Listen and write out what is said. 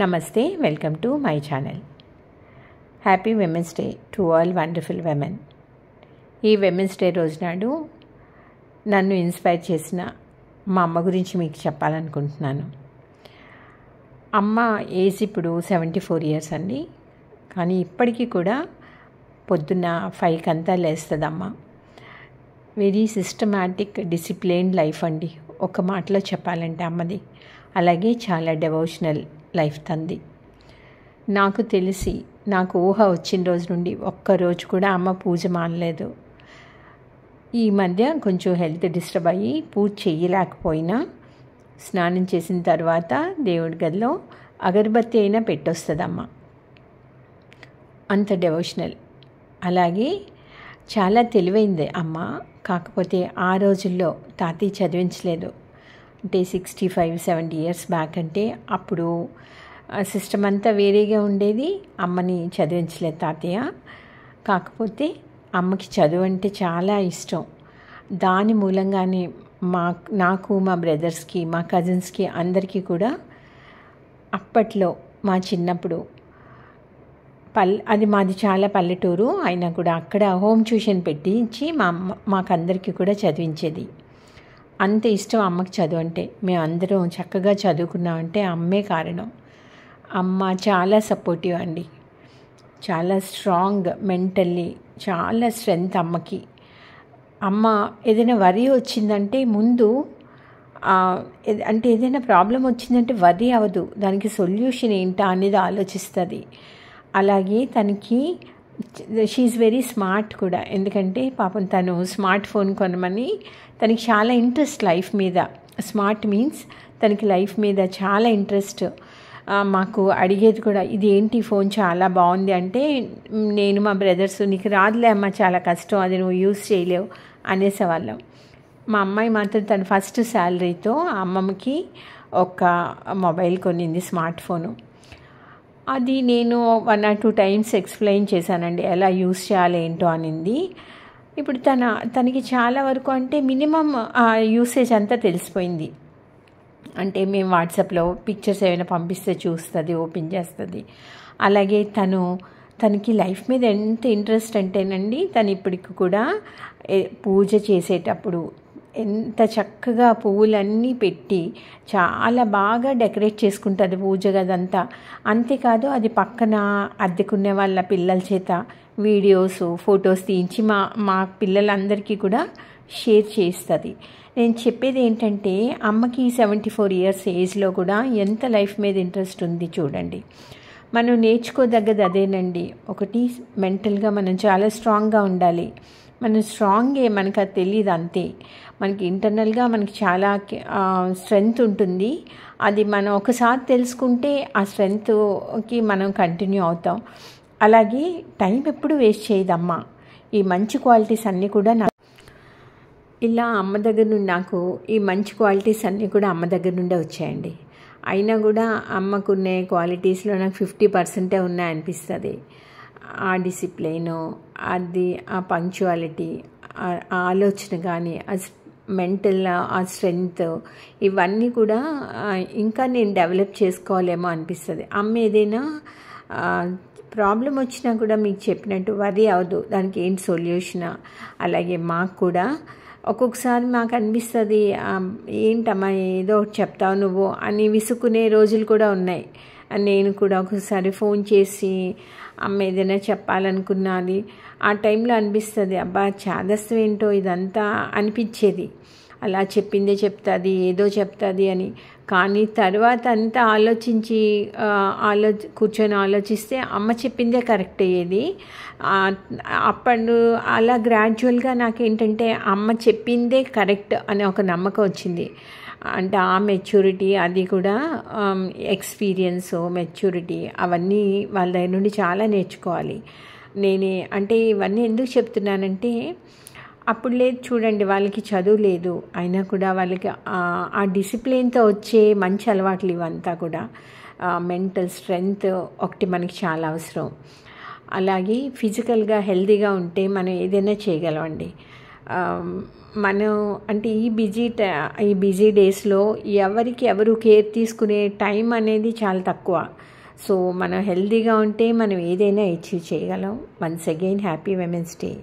నమస్తే welcome to my channel. Happy women's day to all wonderful women ఈ women's day రోజు నాడు నన్ను ఇన్స్పైర్ చేసిన మా అమ్మ గురించి మీకు చెప్పాలనుకుంటున్నాను. అమ్మ ఏజ్ ఇప్పుడు సెవెంటీ ఫోర్ ఇయర్స్ అండి. కానీ ఇప్పటికీ కూడా పొద్దున్న ఫైవ్కి అంతా లేస్తుందమ్మ. వెరీ సిస్టమాటిక్ డిసిప్లైన్ లైఫ్ అండి. ఒక మాటలో చెప్పాలంటే అమ్మది. అలాగే చాలా డెవోషనల్ లైఫ్ తంది. నాకు తెలిసి నాకు ఊహ వచ్చిన రోజు నుండి ఒక్కరోజు కూడా అమ్మ పూజ మానలేదు. ఈ మధ్య కొంచెం హెల్త్ డిస్టర్బ్ అయ్యి పూజ చేయలేకపోయినా స్నానం చేసిన తర్వాత దేవుడి గదిలో అగరబత్తి అయినా పెట్టొస్తుందమ్మ. అంత డెవోషనల్ అలాగే చాలా తెలివైంది అమ్మ. కాకపోతే ఆ రోజుల్లో తాతయ్య చదివించలేదు. అంటే sixty five seventy years back అంటే అప్పుడు సిస్టమ్ అంతా వేరేగా ఉండేది. అమ్మని చదివించలేదు తాతయ్య. కాకపోతే అమ్మకి చదువు అంటే చాలా ఇష్టం. దాని మూలంగానే మా నాకు మా బ్రదర్స్కి మా కజిన్స్కి అందరికీ కూడా అప్పట్లో మా చిన్నప్పుడు పల్ అది మాది చాలా పల్లెటూరు. అయినా కూడా అక్కడ హోమ్ ట్యూషన్ పెట్టించి మా అమ్మ మాకందరికీ కూడా చదివించేది. అంత ఇష్టం అమ్మకి చదువు అంటే. మేమందరం చక్కగా చదువుకున్నామంటే అమ్మే కారణం. అమ్మ చాలా సపోర్టివ్ అండి. చాలా స్ట్రాంగ్ మెంటల్లీ చాలా స్ట్రెంగ్త్ అమ్మకి. అమ్మ ఏదైనా వరి వచ్చిందంటే ముందు అంటే ఏదైనా ప్రాబ్లం వచ్చిందంటే వరి అవ్వదు. దానికి సొల్యూషన్ ఏంటా అనేది ఆలోచిస్తుంది. అలాగే తనకి షీఈ్ వెరీ స్మార్ట్ కూడా. ఎందుకంటే పాపం తను స్మార్ట్ ఫోన్ కొనమని తనకి చాలా ఇంట్రెస్ట్ లైఫ్ మీద. స్మార్ట్ మీన్స్ తనకి లైఫ్ మీద చాలా ఇంట్రెస్ట్ మాకు అడిగేది కూడా ఇది ఏంటి ఫోన్ చాలా బాగుంది? అంటే నేను మా బ్రదర్స్ నీకు రాదులే అమ్మ చాలా కష్టం అది నువ్వు యూస్ చేయలేవు. అనేసేవాళ్ళం మా అమ్మాయి మాత్రం తన ఫస్ట్ శాలరీతో అమ్మమ్మకి ఒక మొబైల్ కొనింది స్మార్ట్ ఫోను అది నేను one or two times explain చేశానండి ఎలా యూస్ చేయాలి ఏంటో అనింది. ఇప్పుడు తన తనకి చాలా వరకు అంటే మినిమం యూసేజ్ అంతా తెలిసిపోయింది. అంటే మేము వాట్సాప్లో పిక్చర్స్ ఏమైనా పంపిస్తే చూస్తుంది ఓపెన్ చేస్తుంది. అలాగే తను తనకి లైఫ్ మీద ఎంత ఇంట్రెస్ట్ అంటేనండి తను ఇప్పటికి కూడా పూజ చేసేటప్పుడు ఎంత చక్కగా పువ్వులన్నీ పెట్టి చాలా బాగా డెకరేట్ చేసుకుంటుంది పూజ గదంతా. అంతేకాదు అది పక్కన అద్దెకునే వాళ్ళ పిల్లల చేత వీడియోస్ ఫొటోస్ తీయించి మా మా పిల్లలందరికీ కూడా షేర్ చేస్తుంది. నేను చెప్పేది ఏంటంటే అమ్మకి సెవెంటీ ఫోర్ ఇయర్స్ ఏజ్లో కూడా ఎంత లైఫ్ మీద ఇంట్రెస్ట్ ఉంది చూడండి. మనం నేర్చుకోదగ్గది అదేనండి ఒకటి మెంటల్గా మనం చాలా స్ట్రాంగ్గా ఉండాలి. మనం స్ట్రాంగే మనకు అది తెలియదు అంతే. మనకి ఇంటర్నల్గా మనకి చాలా స్ట్రెంగ్త్ ఉంటుంది. అది మనం ఒకసారి తెలుసుకుంటే ఆ స్ట్రెంగ్త్కి మనం కంటిన్యూ అవుతాం. అలాగే టైం ఎప్పుడు వేస్ట్ చేయదమ్మా. ఈ మంచి క్వాలిటీస్ అన్నీ కూడా నా ఇలా అమ్మ దగ్గర నుండి నాకు ఈ మంచి క్వాలిటీస్ అన్నీ కూడా అమ్మ దగ్గర నుండే వచ్చాయండి. అయినా కూడా అమ్మకున్నే క్వాలిటీస్లో నాకు ఫిఫ్టీ పర్సెంటే ఉన్నాయనిపిస్తుంది. ఆ డిసిప్లైను అది ఆ పంక్చువాలిటీ ఆ ఆలోచన కానీ ఆ మెంటల్ ఆ స్ట్రెంగ్త్ ఇవన్నీ కూడా ఇంకా నేను డెవలప్ చేసుకోవాలేమో అనిపిస్తుంది. అమ్మ ఏదైనా ప్రాబ్లం వచ్చినా కూడా మీకు చెప్పినట్టు వరి అవదు దానికి ఏంటి సొల్యూషన్? అలాగే మాకు కూడా ఒక్కొక్కసారి మాకు అనిపిస్తుంది ఏంటమ్మా ఏదో ఒకటి చెప్తావు నువ్వు అని విసుకునే రోజులు కూడా ఉన్నాయి. నేను కూడా ఒకసారి ఫోన్ చేసి అమ్మ ఏదైనా చెప్పాలనుకున్నది. ఆ టైంలో అనిపిస్తుంది అబ్బా చాదస్తం ఏంటో ఇదంతా అనిపించేది. అలా చెప్పిందే చెప్తుంది ఏదో చెప్తుంది అని. కానీ తర్వాత అంతా ఆలోచించి ఆలో కూర్చొని ఆలోచిస్తే అమ్మ చెప్పిందే కరెక్ట్ అయ్యేది. అప్పుడు అలా గ్రాడ్యువల్గా నాకేంటంటే అమ్మ చెప్పిందే కరెక్ట్ అనే ఒక నమ్మకం వచ్చింది. అంటే ఆ మెచ్యూరిటీ అది కూడా um, ఎక్స్పీరియన్స్ మెచ్యూరిటీ అవన్నీ వాళ్ళ దగ్గర నుండి చాలా నేర్చుకోవాలి. నేనే అంటే ఇవన్నీ ఎందుకు చెప్తున్నానంటే అప్పుడు లేదు చూడండి వాళ్ళకి చదువు లేదు అయినా కూడా వాళ్ళకి ఆ డిసిప్లిన్తో వచ్చే మంచి అలవాట్లు ఇవంతా కూడా మెంటల్ స్ట్రెంగ్త్ ఒకటి మనకి చాలా అవసరం. అలాగే ఫిజికల్గా హెల్తీగా ఉంటే మనం ఏదైనా చేయగలమండి. మనం అంటే ఈ బిజీ ఈ బిజీ డేస్లో ఎవరికి ఎవరు కేర్ తీసుకునే టైం అనేది చాలా తక్కువ. సో మనం హెల్తీగా ఉంటే మనం ఏదైనా అచీవ్ చేయగలం. Once again happy women's day.